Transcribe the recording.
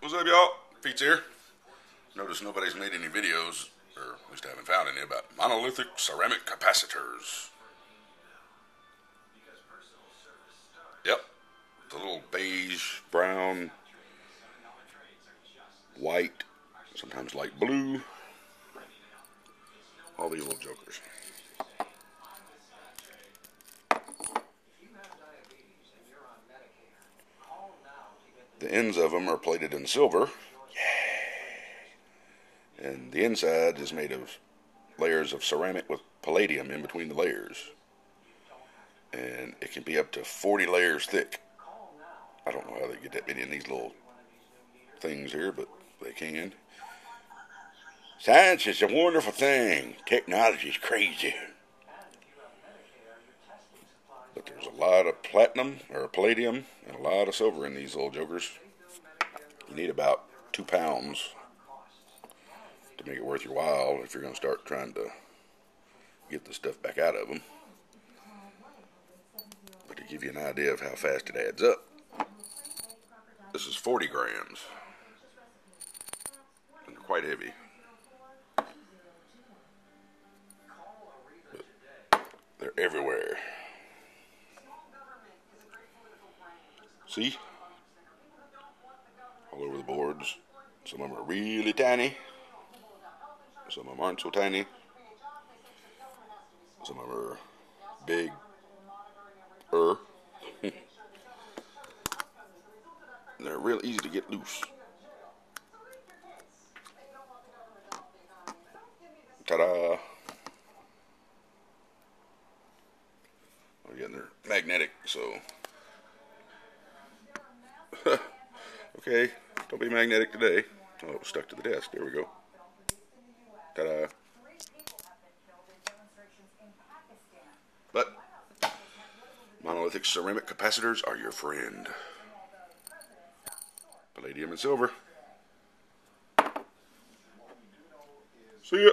What's up, y'all? Pete's here. Notice nobody's made any videos, or at least I haven't found any, about monolithic ceramic capacitors. Yep. The little beige, brown, white, sometimes light blue. All these little jokers. The ends of them are plated in silver. Yeah. And the inside is made of layers of ceramic with palladium in between the layers. And it can be up to 40 layers thick. I don't know how they get that many in these little things here, but they can. Science is a wonderful thing. Technology is crazy. But there's a lot of platinum or palladium and a lot of silver in these little jokers. You need about two pounds to make it worth your while if you're going to start trying to get the stuff back out of them. But to give you an idea of how fast it adds up, this is 40 grams. And they're quite heavy. They're everywhere. See? All over the boards. Some of them are really tiny. Some of them aren't so tiny. Some of them are big. Er. They're real easy to get loose. Ta-da! Again, they're magnetic, so okay, don't be magnetic today. Oh, it was stuck to the desk. There we go. Ta-da. But monolithic ceramic capacitors are your friend. Palladium and silver. See ya.